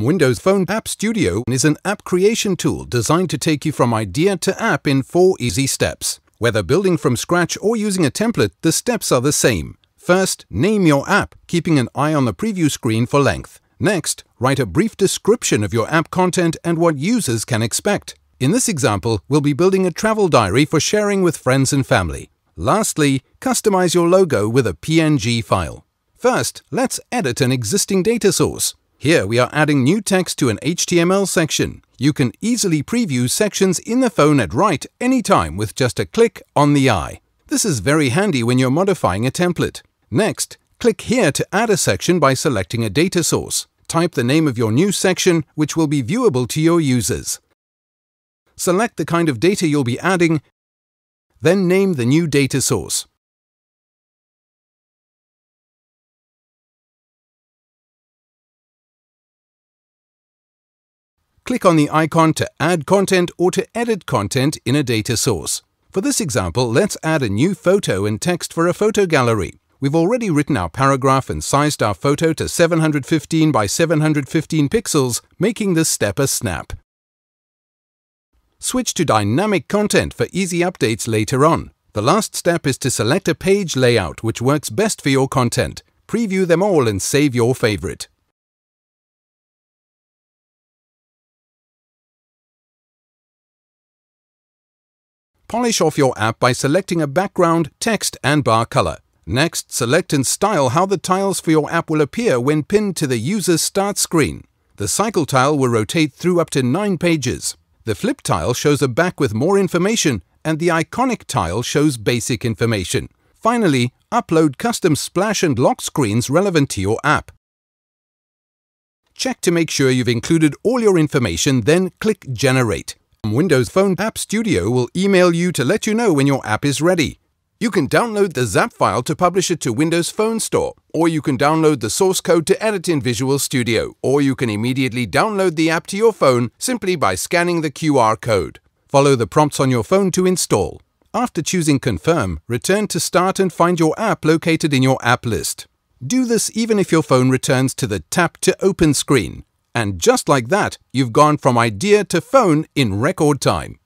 Windows Phone App Studio is an app creation tool designed to take you from idea to app in four easy steps. Whether building from scratch or using a template, the steps are the same. First, name your app, keeping an eye on the preview screen for length. Next, write a brief description of your app content and what users can expect. In this example, we'll be building a travel diary for sharing with friends and family. Lastly, customize your logo with a PNG file. First, let's edit an existing data source. Here we are adding new text to an HTML section. You can easily preview sections in the phone at right anytime with just a click on the eye. This is very handy when you're modifying a template. Next, click here to add a section by selecting a data source. Type the name of your new section, which will be viewable to your users. Select the kind of data you'll be adding, then name the new data source. Click on the icon to add content or to edit content in a data source. For this example, let's add a new photo and text for a photo gallery. We've already written our paragraph and sized our photo to 715 by 715 pixels, making this step a snap. Switch to dynamic content for easy updates later on. The last step is to select a page layout which works best for your content. Preview them all and save your favorite. Polish off your app by selecting a background, text and bar color. Next, select and style how the tiles for your app will appear when pinned to the user's start screen. The cycle tile will rotate through up to 9 pages. The flip tile shows a back with more information and the iconic tile shows basic information. Finally, upload custom splash and lock screens relevant to your app. Check to make sure you've included all your information, then click Generate. Windows Phone App Studio will email you to let you know when your app is ready. You can download the XAP file to publish it to Windows Phone Store, or you can download the source code to edit in Visual Studio, or you can immediately download the app to your phone simply by scanning the QR code. Follow the prompts on your phone to install. After choosing Confirm, return to Start and find your app located in your app list. Do this even if your phone returns to the Tap to Open screen. And just like that, you've gone from idea to phone in record time.